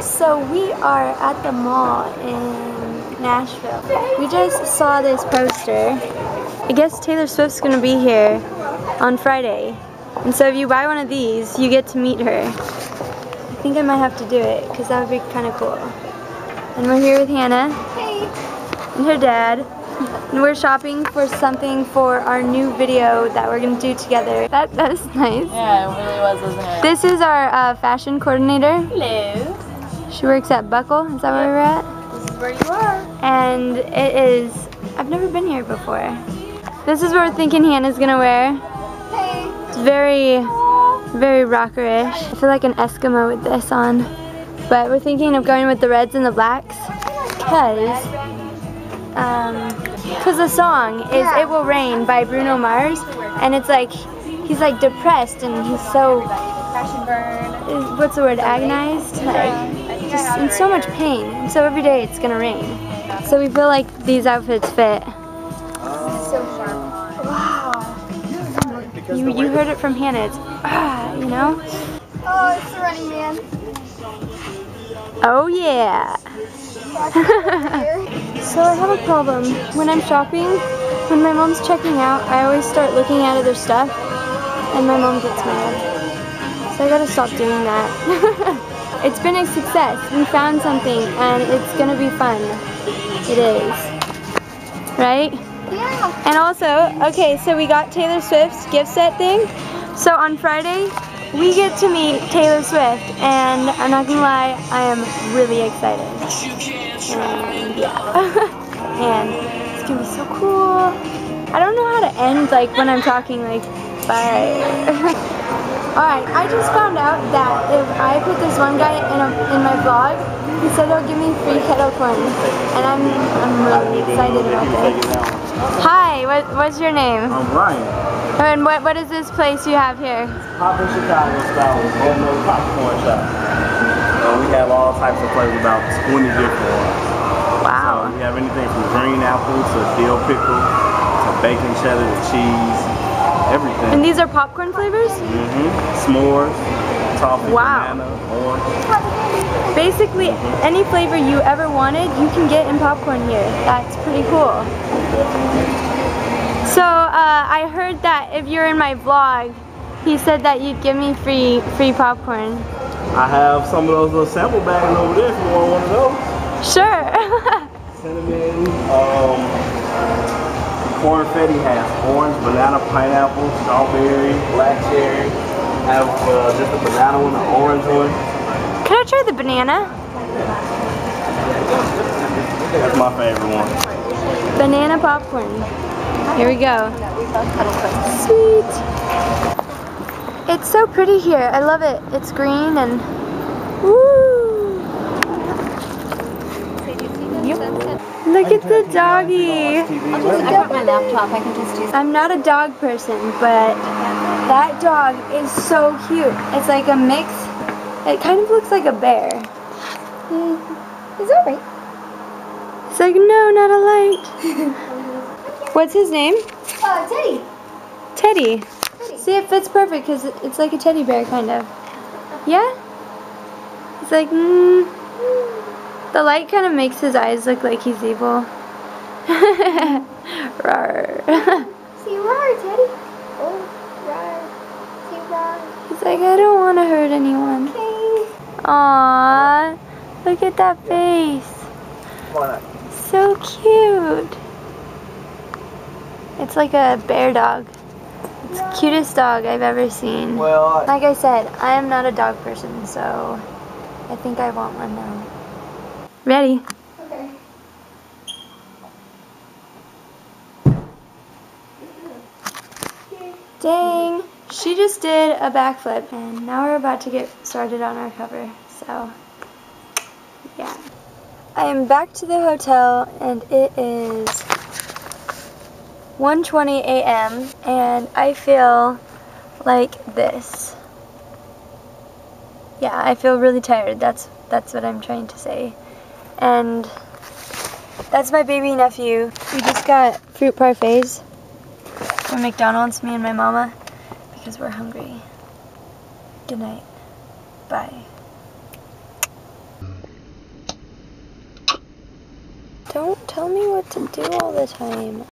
So we are at the mall in Nashville. We just saw this poster. I guess Taylor Swift's gonna be here on Friday. And so if you buy one of these, you get to meet her. I think I might have to do it because that would be kind of cool. And we're here with Hannah. Hey. And her dad. And we're shopping for something for our new video that we're gonna do together. That, that is nice. Yeah, it really was, wasn't it? This is our uh, fashion coordinator. Hello. She works at Buckle. Is that where we're at? This is where you are. And it is, I've never been here before. This is what we're thinking Hannah's gonna wear. Hey. It's very, very rockerish. I feel like an Eskimo with this on. But we're thinking of going with the reds and the blacks. Cause, um, cause the song is Yeah. It Will Rain by Bruno Mars. And it's like, he's like depressed and he's so, what's the word, agonized? Like, just in so much pain. And so every day it's gonna rain. So we feel like these outfits fit. So sharp. Wow. You, you heard it from Hannah. It's, ah, you know? Oh, it's the running man. Oh yeah. so I have a problem. When I'm shopping, when my mom's checking out, I always start looking at other stuff and my mom gets mad. So I gotta stop doing that. it's been a success. We found something and it's gonna be fun. It is. Right? Yeah. And also, okay, so we got Taylor Swift's gift set thing. So on Friday, we get to meet Taylor Swift, and I'm not gonna lie, I am really excited. And yeah, and it's gonna be so cool. I don't know how to end like when I'm talking like bye. Alright, I just found out that if I put this one guy in, a, in my vlog, he said he'll give me free kettle corn. And I'm, I'm really excited about this. Hi, what, what's your name? I'm Ryan. And what, what is this place you have here? Pop in Chicago style homemade popcorn shop. So we have all types of flavors, about 20 different ones. So Wow. we have anything from green apple to dill pickle to bacon cheddar to cheese, everything. And these are popcorn flavors? Mm-hmm. S'mores, toffee, Wow. banana, orange. Basically, any flavor you ever wanted, you can get in popcorn here. That's pretty cool. So, uh, I heard that if you're in my vlog, he said that you'd give me free free popcorn. I have some of those little sample bags over there if you want one of those. Sure. Cinnamon, um, cornfetti has orange, banana, pineapple, strawberry, black cherry. Have uh, just a banana one, an orange one. Can I try the banana? That's my favorite one. Banana popcorn. Here we go. Sweet. It's so pretty here. I love it. It's green and woo. Look at the doggy. I brought my laptop. I can just do I'm not a dog person, but that dog is so cute. It's like a mix. It kind of looks like a bear. Is that right? It's like, no, not a light. What's his name? Uh, Teddy. Teddy. See, it fits perfect because it's like a teddy bear, kind of. Yeah? It's like, mm. The light kind of makes his eyes look like he's evil. Rawr. Say roar, Teddy. Oh, roar. Say roar. He's like, I don't want to hurt anyone. Okay. Aww. Look at that face. So cute. It's like a bear dog. It's the cutest dog I've ever seen. Well, Like I said, I am not a dog person, so I think I want one now. Ready? Okay. Dang! She just did a backflip, and now we're about to get started on our cover, so yeah. I am back to the hotel, and it is 1.20 a.m., and I feel like this. Yeah, I feel really tired. That's that's what I'm trying to say. And that's my baby nephew. We just got fruit parfaits from McDonald's, me and my mama, because we're hungry. Good night. Bye. Don't tell me what to do all the time.